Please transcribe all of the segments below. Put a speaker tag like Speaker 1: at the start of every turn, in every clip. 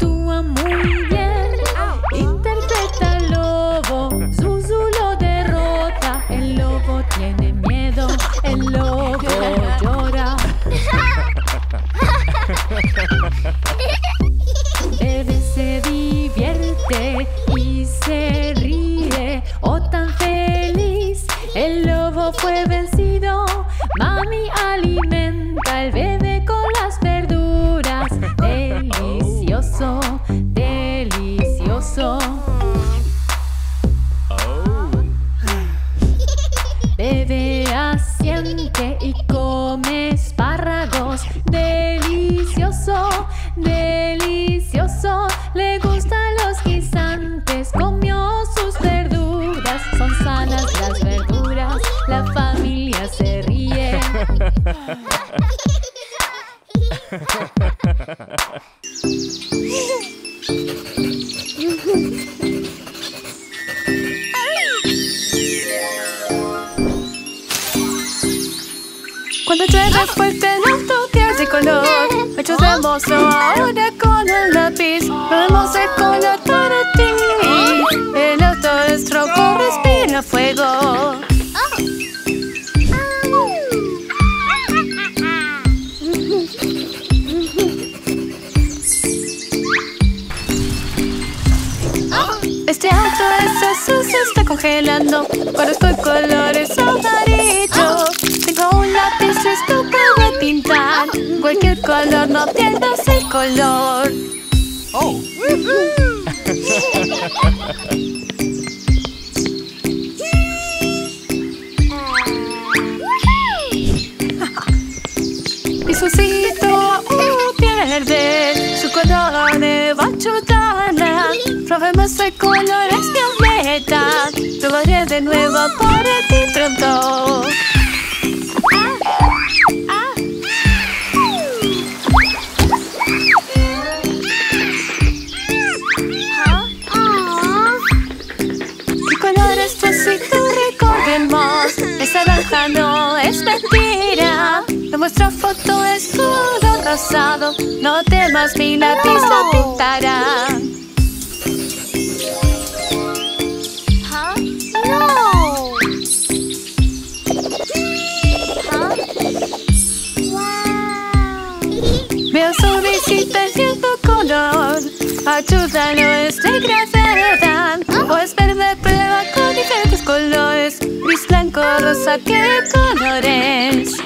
Speaker 1: actúa muy bien. Interpreta al lobo, Zuzu lo derrota. El lobo tiene miedo, el lobo llora. Bebé se divierte y se ríe, oh tan feliz. El lobo fue vencido. Mami alimenta al bebé Delicioso, delicioso. Le gustan los guisantes. Comió sus verduras. Son sanas las verduras. La familia se ríe.
Speaker 2: Cuando llueve fuerte el auto pierde color Hechos de mozo ahora con el lápiz el color para ti. El auto es rojo, respira fuego. Este auto es azul, se está congelando. Conozco el color, es amarillo. Tengo un lápiz, esto puedo pintar Cualquier color, no pierdas el color. Y sucito uh, pierde Su color de bachutana Probemos el color es violeta Lo haré de nuevo para ti No temas, mi lápiz lo pintará. Veo su visita en cierto color. Ayúdalo, es de gravedad O es verde, prueba con diferentes colores. Gris, blanco, rosa, ¿qué colores?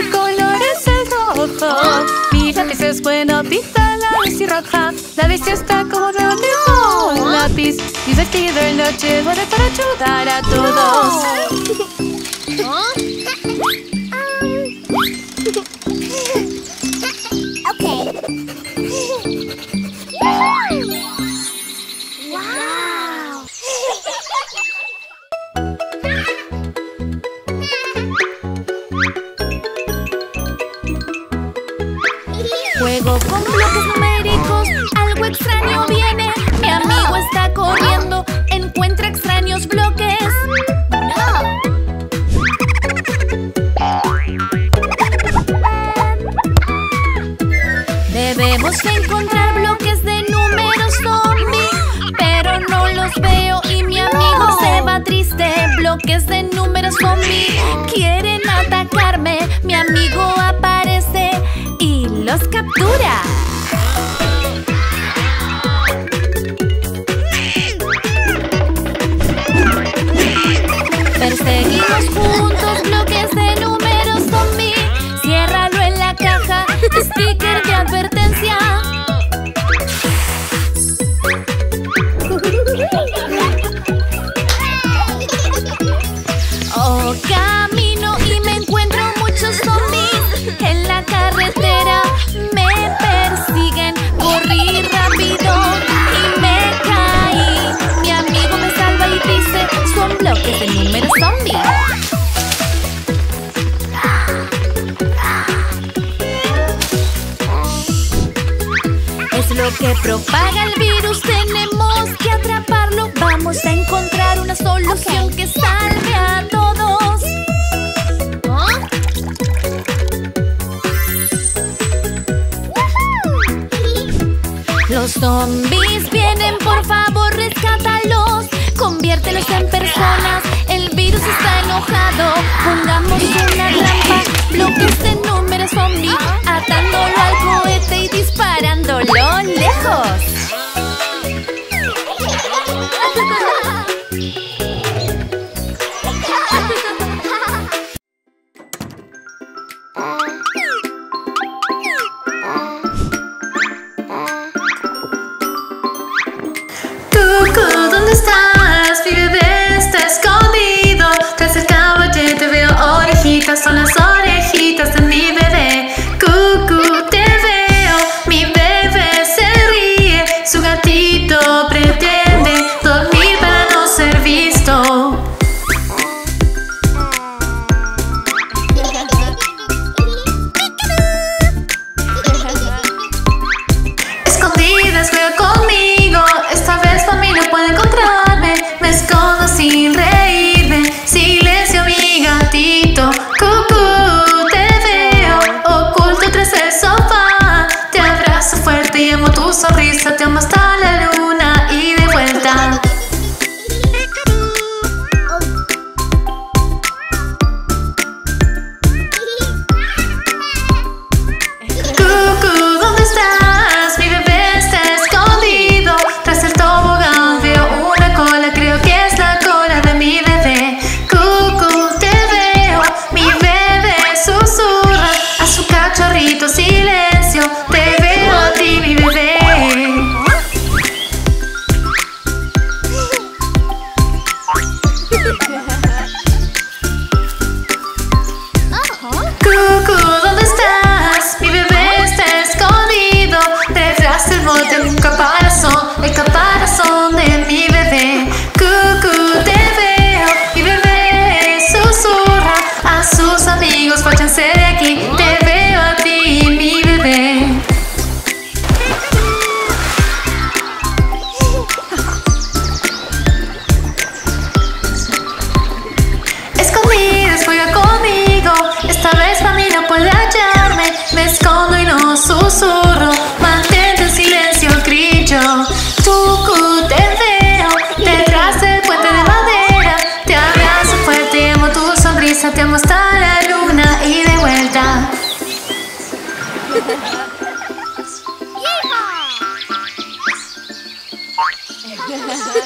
Speaker 2: Su color es el rojo. Mi lápiz es bueno, pinta la bici roja La bici está como de un lápiz. Divertido en noche, para ayudar a todos
Speaker 3: Con bloques numéricos, algo extraño viene. Mi amigo está corriendo, encuentra extraños bloques. Debemos encontrar bloques de números zombie, pero no los veo y mi amigo se va triste. Bloques de números zombie quieren atacarme, mi amigo aparece y los captura. lo que propaga el virus? Tenemos que atraparlo. Vamos a encontrar una solución que salve a todos. ¿Ah? Los zombies vienen, por favor, rescátalos. Conviértelos en personas
Speaker 2: ¿dónde estás? Mi bebé está escondido detrás del bote. Caparazón, el caparazón.